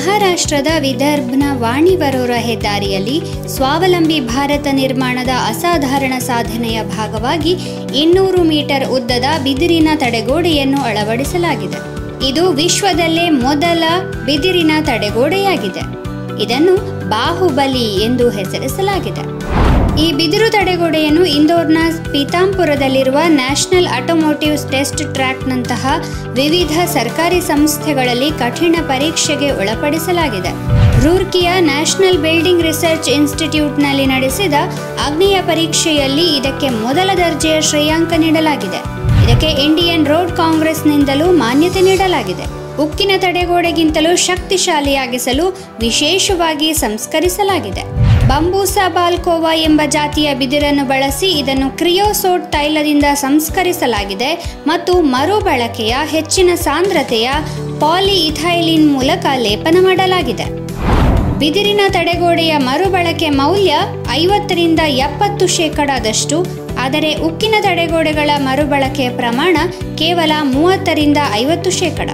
ಮಹಾರಾಷ್ಟ್ರದ ವಿದರ್ಭನ ವಾಣಿವರೋರ ಹೆದ್ದಾರಿಯಲ್ಲಿ ಸ್ವಾವಲಂಬಿ ಭಾರತ ನಿರ್ಮಾಣದ ಅಸಾಧಾರಣ ಸಾಧನೆಯ ಭಾಗವಾಗಿ ಇನ್ನೂರು ಮೀಟರ್ ಉದ್ದದ ಬಿದಿರಿನ ತಡೆಗೋಡೆಯನ್ನು ಅಳವಡಿಸಲಾಗಿದೆ. ಇದು ವಿಶ್ವದಲ್ಲೇ ಮೊದಲ ಬಿದಿರಿನ ತಡೆಗೋಡೆಯಾಗಿದೆ. ಇದನ್ನು ಬಾಹುಬಲಿ ಎಂದು ಹೆಸರಿಸಲಾಗಿದೆ. ಈ ಬಿದಿರು ತಡೆಗೋಡೆಯನ್ನು ಇಂದೋರ್ನ ಪೀತಾಂಪುರದಲ್ಲಿರುವ ನ್ಯಾಷನಲ್ ಆಟೋಮೋಟಿವ್ ಟೆಸ್ಟ್ ಟ್ರ್ಯಾಕ್ನಂತಹ ವಿವಿಧ ಸರ್ಕಾರಿ ಸಂಸ್ಥೆಗಳಲ್ಲಿ ಕಠಿಣ ಪರೀಕ್ಷೆಗೆ ಒಳಪಡಿಸಲಾಗಿದೆ. ರೂರ್ಕಿಯ ನ್ಯಾಷನಲ್ ಬಿಲ್ಡಿಂಗ್ ರಿಸರ್ಚ್ ಇನ್ಸ್ಟಿಟ್ಯೂಟ್ನಲ್ಲಿ ನಡೆಸಿದ ಅಗ್ನಿಯ ಪರೀಕ್ಷೆಯಲ್ಲಿ ಇದಕ್ಕೆ ಮೊದಲ ದರ್ಜೆಯ ಶ್ರೇಯಾಂಕ ನೀಡಲಾಗಿದೆ. ಇದಕ್ಕೆ ಇಂಡಿಯನ್ ರೋಡ್ ಕಾಂಗ್ರೆಸ್ನಿಂದಲೂ ಮಾನ್ಯತೆ ನೀಡಲಾಗಿದೆ. ಉಕ್ಕಿನ ತಡೆಗೋಡೆಗಿಂತಲೂ ಶಕ್ತಿಶಾಲಿಯಾಗಿಸಲು ವಿಶೇಷವಾಗಿ ಸಂಸ್ಕರಿಸಲಾಗಿದೆ. ಬಂಬೂಸಾ ಬಾಲ್ಕೋವಾ ಎಂಬ ಜಾತಿಯ ಬಿದಿರನ್ನು ಬಳಸಿ ಇದನ್ನು ಕ್ರಿಯೋಸೋಟ್ ತೈಲದಿಂದ ಸಂಸ್ಕರಿಸಲಾಗಿದೆ ಮತ್ತು ಮರುಬಳಕೆಯ ಹೆಚ್ಚಿನ ಸಾಂದ್ರತೆಯ ಪಾಲಿಇಥೈಲಿನ್ ಮೂಲಕ ಲೇಪನ ಮಾಡಲಾಗಿದೆ. ಬಿದಿರಿನ ತಡೆಗೋಡೆಯ ಮರುಬಳಕೆ ಮೌಲ್ಯ ಐವತ್ತರಿಂದ ಎಪ್ಪತ್ತು ಶೇಕಡಾದಷ್ಟು, ಆದರೆ ಉಕ್ಕಿನ ತಡೆಗೋಡೆಗಳ ಮರುಬಳಕೆಯ ಪ್ರಮಾಣ ಕೇವಲ ಮೂವತ್ತರಿಂದ ಐವತ್ತು ಶೇಕಡ.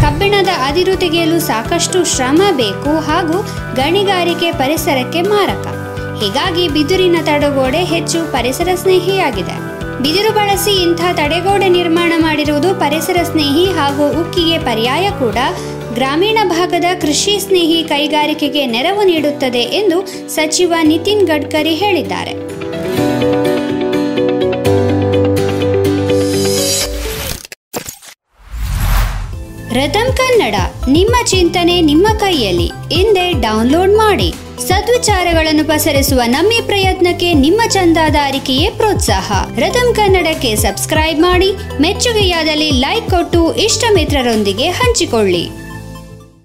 ಕಬ್ಬಿಣದ ಅದಿರು ತೆಗೆಯಲು ಸಾಕಷ್ಟು ಶ್ರಮ ಬೇಕು ಹಾಗೂ ಗಣಿಗಾರಿಕೆ ಪರಿಸರಕ್ಕೆ ಮಾರಕ. ಹೀಗಾಗಿ ಬಿದಿರಿನ ತಡೆಗೋಡೆ ಹೆಚ್ಚು ಪರಿಸರ ಸ್ನೇಹಿಯಾಗಿದೆ. ಬಿದಿರು ಬಳಸಿ ಇಂಥ ತಡೆಗೋಡೆ ನಿರ್ಮಾಣ ಮಾಡಿರುವುದು ಪರಿಸರ ಸ್ನೇಹಿ ಹಾಗೂ ಉಕ್ಕಿಗೆ ಪರ್ಯಾಯ ಕೂಡ. ಗ್ರಾಮೀಣ ಭಾಗದ ಕೃಷಿ ಸ್ನೇಹಿ ಕೈಗಾರಿಕೆಗೆ ನೆರವು ನೀಡುತ್ತದೆ ಎಂದು ಸಚಿವ ನಿತಿನ್ ಗಡ್ಕರಿ ಹೇಳಿದ್ದಾರೆ. ರತಂ ಕನ್ನಡ, ನಿಮ್ಮ ಚಿಂತನೆ ನಿಮ್ಮ ಕೈಯಲ್ಲಿ. ಹಿಂದೆ ಡೌನ್ಲೋಡ್ ಮಾಡಿ. ಸದ್ವಿಚಾರಗಳನ್ನು ಪಸರಿಸುವ ನಮ್ಮ ಪ್ರಯತ್ನಕ್ಕೆ ನಿಮ್ಮ ಚಂದಾದಾರಿಕೆಯೇ ಪ್ರೋತ್ಸಾಹ. ರತಂ ಕನ್ನಡಕ್ಕೆ ಸಬ್ಸ್ಕ್ರೈಬ್ ಮಾಡಿ, ಮೆಚ್ಚುಗೆಯಾದಲ್ಲಿ ಲೈಕ್ ಕೊಟ್ಟು ಇಷ್ಟ ಮಿತ್ರರೊಂದಿಗೆ ಹಂಚಿಕೊಳ್ಳಿ.